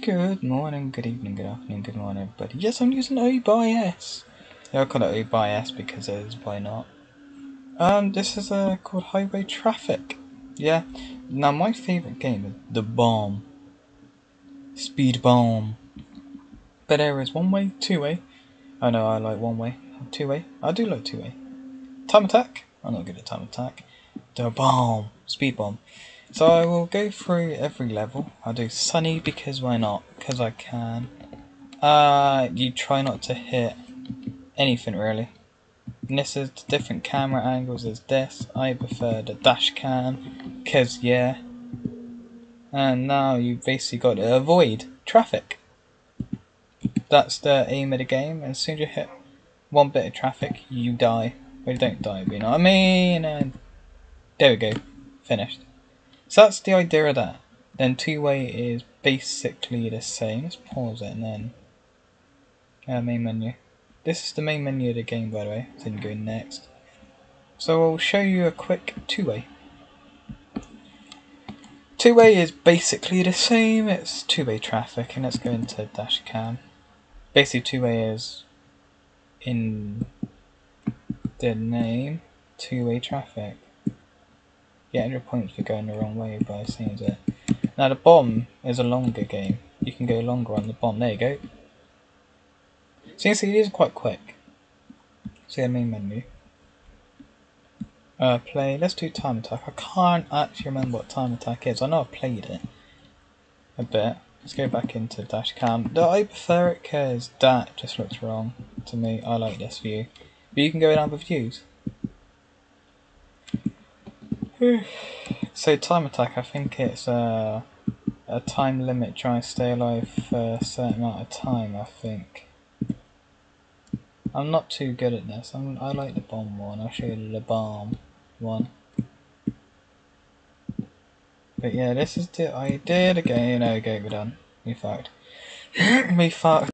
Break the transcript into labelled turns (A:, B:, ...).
A: Good morning, good evening, good afternoon, good morning, everybody. Yes, I'm using OBS. Yeah, I call it OBS because it is, why not? Um, this is uh, called Highway Traffic. Yeah. Now, my favourite game is The Bomb. Speed Bomb. But there is one way, two way. I know I like one way. Two way. I do like two way. Time attack. I'm not good at time attack. The bomb. Speed bomb. So I will go through every level. I'll do sunny because why not? Because I can. Uh, you try not to hit anything really. And this is the different camera angles as this. I prefer the dash cam because yeah. And now you basically got to avoid traffic. That's the aim of the game. And As soon as you hit one bit of traffic, you die. Well, you don't die, but you know what I mean. And there we go, finished. So that's the idea of that. Then two-way is basically the same. Let's pause it and then uh, main menu. This is the main menu of the game, by the way. Then go next. So I'll show you a quick two-way. Two-way is basically the same. It's two-way traffic, and let's go into dash cam. Basically, two-way is in the name two-way traffic. Get 100 points for going the wrong way by seeing that. Now the bomb is a longer game. You can go longer on the bomb. There you go. You see it is quite quick. See the main menu. Uh, play. Let's do time attack. I can't actually remember what time attack is. I know I've played it a bit. Let's go back into dash cam. I prefer it because that just looks wrong to me. I like this view. But you can go in other views. So time attack, I think it's uh, a time limit. Try and stay alive for a certain amount of time. I think. I'm not too good at this. I'm, I like the bomb one. I'll show you the bomb one. But yeah, this is the idea of the game. Okay, we're done. We fucked. we fucked.